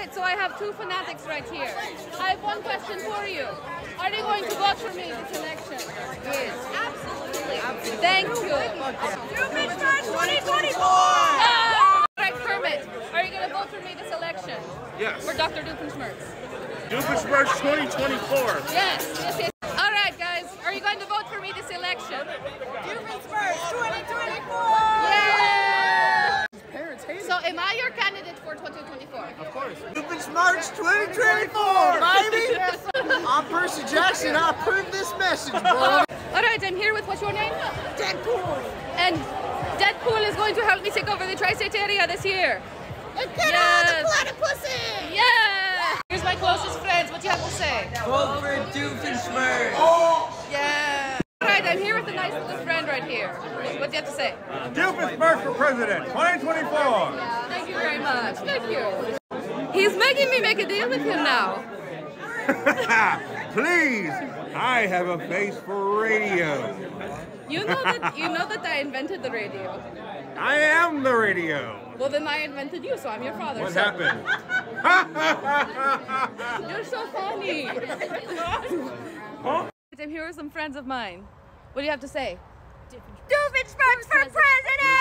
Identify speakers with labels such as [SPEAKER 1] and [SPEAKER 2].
[SPEAKER 1] right, so I have two fanatics right here. I have one question for you. Are they going to vote for me this election? Yes. Absolutely. Thank you.
[SPEAKER 2] Doofenshmirtz 2024!
[SPEAKER 1] Ah! All right, Kermit, are you going to vote for me this election?
[SPEAKER 3] Yes.
[SPEAKER 1] For Dr. Doofenshmirtz?
[SPEAKER 3] Doofenshmirtz 2024.
[SPEAKER 1] Yes, yes, yes. All right, guys, are you going to vote for me this election?
[SPEAKER 2] Doofenshmirtz 2024!
[SPEAKER 1] Yeah! So am I your candidate for 2024?
[SPEAKER 3] Of course.
[SPEAKER 4] Doofenshmirtz 2024, baby! I'm Percy Jackson. I approve this message, bro.
[SPEAKER 1] All right, I'm here with what's your name?
[SPEAKER 2] Deadpool!
[SPEAKER 1] And Deadpool is going to help me take over the tri-state area this year.
[SPEAKER 2] And get
[SPEAKER 1] Yes.
[SPEAKER 2] all the platypussy!
[SPEAKER 1] Yeah! Here's my closest friends. What do you have to say?
[SPEAKER 4] Vote for Doofenshmirtz.
[SPEAKER 1] Yeah. All right, I'm here with a nice little friend right here. What do you have to say?
[SPEAKER 3] Doofenshmirtz for president 2024.
[SPEAKER 1] Thank you very much. Thank you. He's making me make a deal with him now.
[SPEAKER 3] Please, I have a face for radio.
[SPEAKER 1] You know that you know that I invented the radio.
[SPEAKER 3] I am the radio.
[SPEAKER 1] Well, then I invented you, so I'm your father.
[SPEAKER 3] What
[SPEAKER 1] so-
[SPEAKER 3] happened?
[SPEAKER 1] You're so funny.
[SPEAKER 3] Huh?
[SPEAKER 1] I'm here with some friends of mine. What do you have to say?
[SPEAKER 2] Doofenshmirtz for president!
[SPEAKER 4] Doofenshmirtz for president.